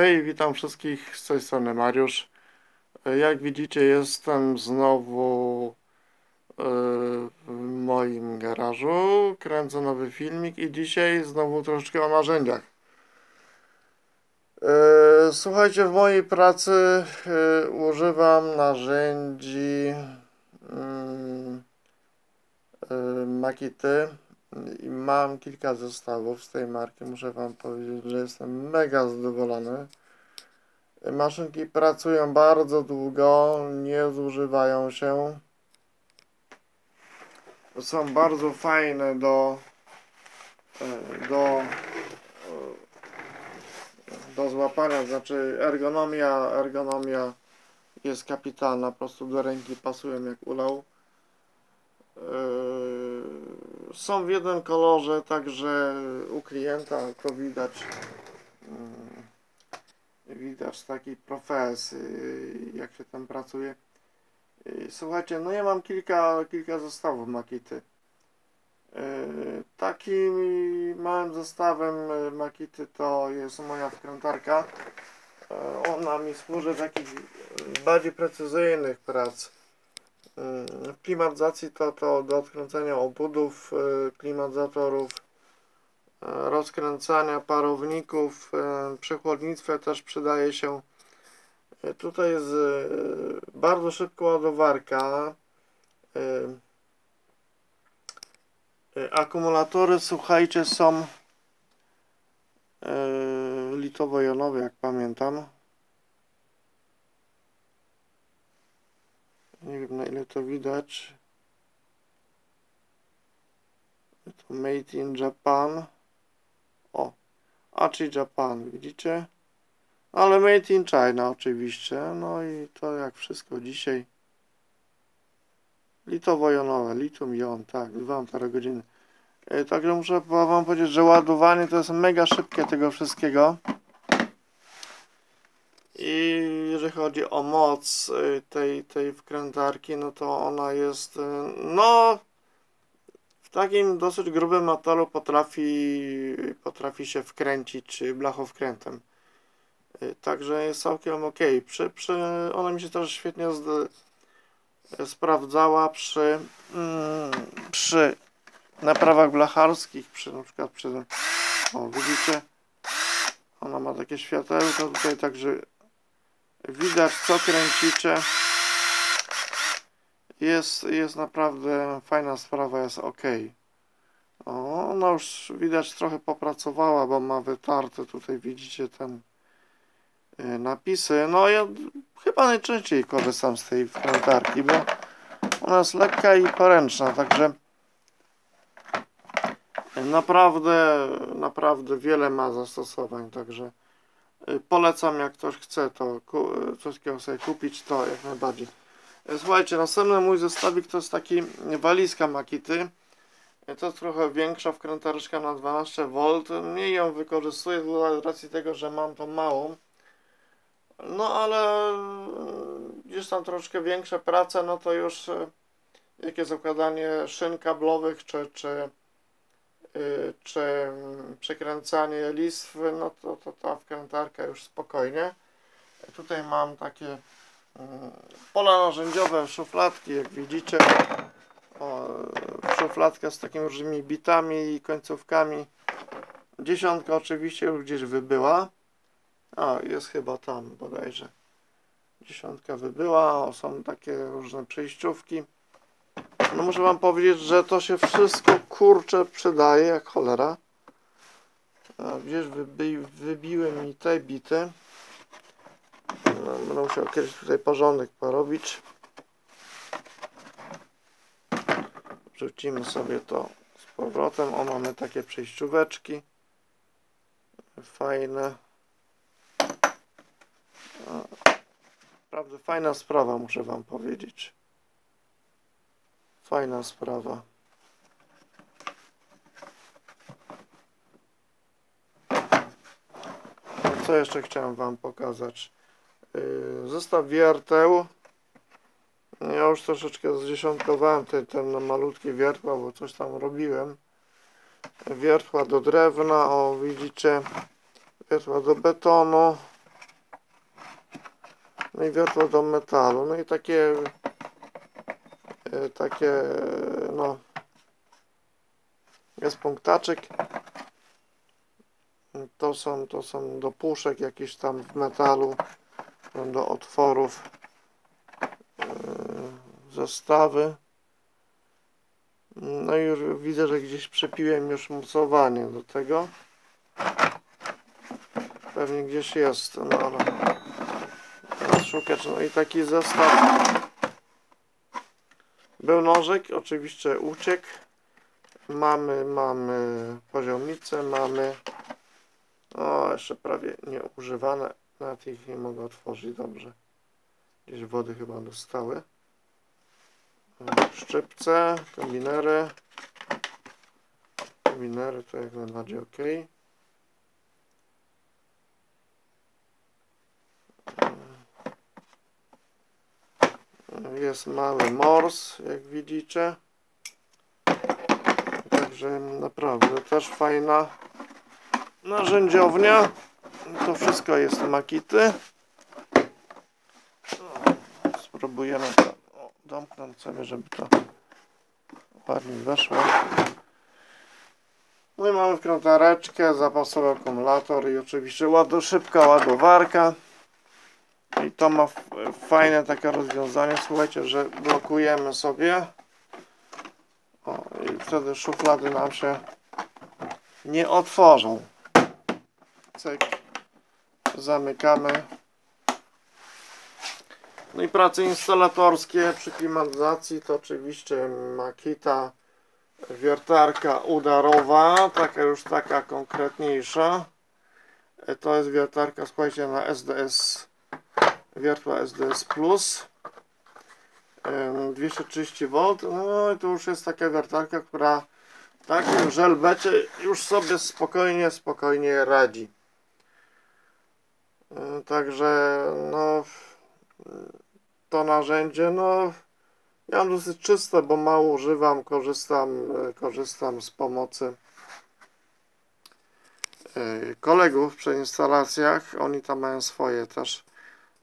Hej, witam wszystkich z tej strony Mariusz. E, Jak widzicie, jestem znowu e, w moim garażu. Kręcę nowy filmik i dzisiaj znowu troszeczkę o narzędziach. E, Słuchajcie, w mojej pracy używam narzędzi mm, Makity i mam kilka zestawów z tej marki. Muszę Wam powiedzieć, że jestem mega zadowolony. Maszynki pracują bardzo długo, nie zużywają się. Są bardzo fajne do e, do e, do złapania, znaczy ergonomia, ergonomia jest kapitalna, po prostu do ręki pasują jak ulał. Są w jednym kolorze, także u klienta to widać. yy, Widać z takiej profesji, jak się tam pracuje. Yy, Słuchajcie, no ja mam kilka, kilka zestawów makity. Yy, Takim małym zestawem makity to jest moja wkrętarka. Ona mi służy do takich bardziej precyzyjnych prac. W klimatyzacji to, to do odkręcania obudów, yy, klimatyzatorów, yy, rozkręcania parowników, przy chłodnictwie też przydaje się. Tutaj jest bardzo szybka ładowarka. Akumulatory, słuchajcie, są litowo-jonowe, jak pamiętam. Nie wiem na ile to widać. To Made in Japan. O, Achi Japan, widzicie? Ale Made in China oczywiście. No i to jak wszystko dzisiaj. Litowo-jonowe, litium-jon, tak, 2 godziny. Także muszę wam powiedzieć, że ładowanie to jest mega szybkie tego wszystkiego. I jeżeli chodzi o moc y, tej, tej wkrętarki, no to ona jest, y, no, w takim dosyć grubym metalu potrafi, potrafi się wkręcić blachowkrętem. Y, Także jest całkiem ok. Przy, przy, ona mi się też świetnie z, sprawdzała przy, mm, przy naprawach blacharskich, przy na przykład przy, o widzicie, ona ma takie światełko tutaj, także widać co kręcicie. Jest, jest naprawdę fajna sprawa, jest ok. O, ona już widać trochę popracowała, bo ma wytarte tutaj widzicie ten y, napisy, no ja chyba najczęściej korzystam z tej wkrętarki, bo ona jest lekka i poręczna, także naprawdę, naprawdę wiele ma zastosowań, także polecam jak ktoś chce to coś sobie kupić, to jak najbardziej. Słuchajcie, następny mój zestawik to jest taki walizka Makity. To jest trochę większa wkrętareczka na 12V. Mniej ją wykorzystuję z racji tego, że mam tą małą. No ale gdzieś tam troszkę większe prace, no to już y, jakie zakładanie szyn kablowych, czy, czy, czy mm, przekręcanie listw, no to, to ta wkrętarka już spokojnie. Tutaj mam takie mm, pola narzędziowe, szufladki, jak widzicie. O, szufladka z takimi różnymi bitami i końcówkami. Dziesiątka oczywiście już gdzieś wybyła. A, jest chyba tam bodajże. Dziesiątka wybyła, o, są takie różne przejściówki. No muszę wam powiedzieć, że to się wszystko kurczę przydaje jak cholera. A, gdzieś wybi wybiły mi te bity. No, będę musiał kiedyś tutaj porządek porobić. Wrzucimy sobie to z powrotem. O, mamy takie przejścióweczki. Fajne. Naprawdę fajna sprawa, muszę wam powiedzieć. Fajna sprawa. No, Co jeszcze chciałem wam pokazać? Yy, Zestaw wierteł. Ja już troszeczkę zdziesiątkowałem te, ten malutkie wiertła, bo coś tam robiłem. Wiertła do drewna, o widzicie. Wiertła do betonu. No i wiertło do metalu. No i takie takie no jest punktaczek. To są, to są do puszek jakieś tam w metalu, do otworów e, zestawy. No i już widzę, że gdzieś przepiłem już mocowanie do tego. Pewnie gdzieś jest, no ale szukać. No i taki zestaw. Był nożyk, oczywiście uciekł. Mamy, mamy poziomnicę, mamy o, jeszcze prawie nieużywane. Nawet ich nie mogę otworzyć dobrze. Gdzieś wody chyba dostały. Szczypce, kombinery. Kombinery to jak najbardziej ok. Jest mały mors, jak widzicie. Także naprawdę też fajna narzędziownia. To wszystko jest makity. Spróbujemy to o, domknąć sobie, żeby to ładnie weszło. No i mamy wkrętareczkę, zapasowy akumulator i oczywiście ładu, szybka ładowarka. I to ma fajne takie rozwiązanie, słuchajcie, że blokujemy sobie. O, i wtedy szuflady nam się nie otworzą. Cyk. Zamykamy. No i prace instalatorskie przy klimatyzacji to oczywiście Makita wiertarka udarowa, taka już taka konkretniejsza. To jest wiertarka, słuchajcie, na SDS wiertła SDS Plus. 230V no i to już jest taka wiertarka, która w takim żelbecie już sobie spokojnie, spokojnie radzi. Także no to narzędzie no ja mam dosyć czyste, bo mało używam, korzystam, korzystam z pomocy kolegów przy instalacjach, oni tam mają swoje też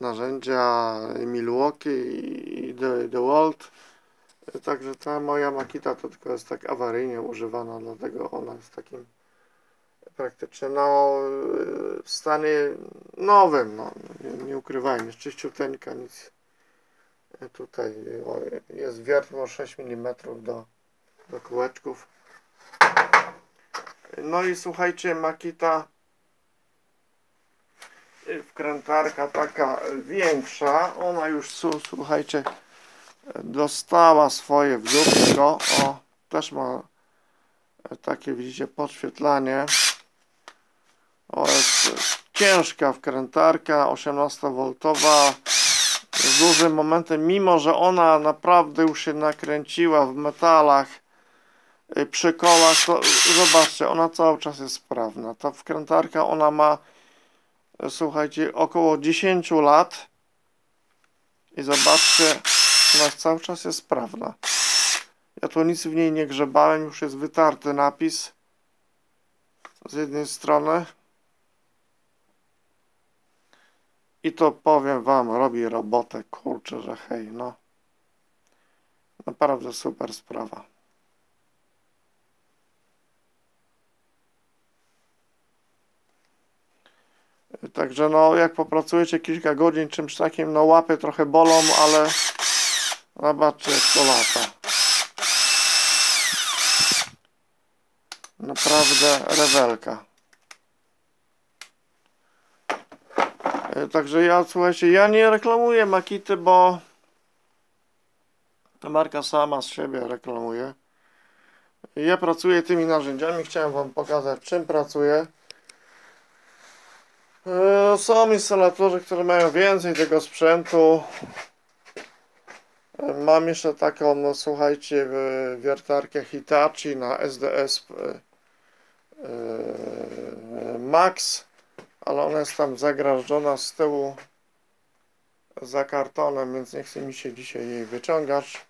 narzędzia Milwaukee i DeWalt. Także ta moja Makita to tylko jest tak awaryjnie używana, dlatego ona jest takim praktycznie no, w stanie nowym, no, nie, nie ukrywajmy, czyściuteńka, nic tutaj jest wiertło 6 mm do, do kółeczków. No i słuchajcie, Makita wkrętarka taka większa, ona już, słuchajcie, dostała swoje wdóbsko, o, też ma takie, widzicie, podświetlanie. O, jest ciężka wkrętarka, 18V, z dużym momentem, mimo że ona naprawdę już się nakręciła w metalach, przy kołach, to zobaczcie, ona cały czas jest sprawna. Ta wkrętarka, ona ma słuchajcie, około 10 lat i zobaczcie, ona cały czas jest sprawna. Ja tu nic w niej nie grzebałem, już jest wytarty napis z jednej strony. I to powiem wam, robi robotę, kurczę, że hej, no. Naprawdę super sprawa. Także no, jak popracujecie kilka godzin czymś takim, no łapy trochę bolą, ale zobaczcie jak to lata. Naprawdę rewelka. E, także ja, słuchajcie, ja nie reklamuję Makity, bo ta marka sama z siebie reklamuje. Ja pracuję tymi narzędziami, chciałem wam pokazać czym pracuję. E, są instalatorzy, które mają więcej tego sprzętu. E, mam jeszcze taką, no słuchajcie, wiertarkę Hitachi na SDS e, Max, ale ona jest tam zagrażona z tyłu za kartonem, więc nie chce mi się dzisiaj jej wyciągać.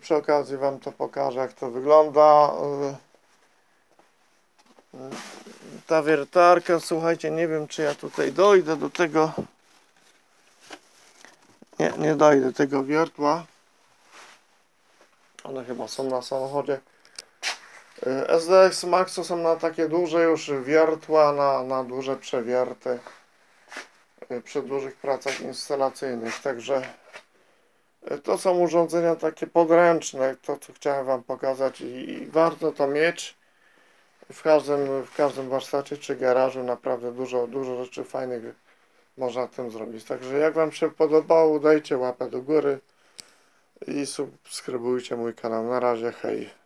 Przy okazji Wam to pokażę, jak to wygląda ta wiertarka, słuchajcie, nie wiem czy ja tutaj dojdę do tego Nie, nie dojdę tego wiertła. One chyba są na samochodzie. Y, SDX Max to są na takie duże już wiertła, na, na duże przewierty y, przy dużych pracach instalacyjnych. Także y, to są urządzenia takie podręczne, to co chciałem Wam pokazać i, i warto to mieć. W każdym, w każdym warsztacie czy garażu naprawdę dużo, dużo rzeczy fajnych można tym zrobić. Także jak Wam się podobało, dajcie łapę do góry i subskrybujcie mój kanał. Na razie, hej.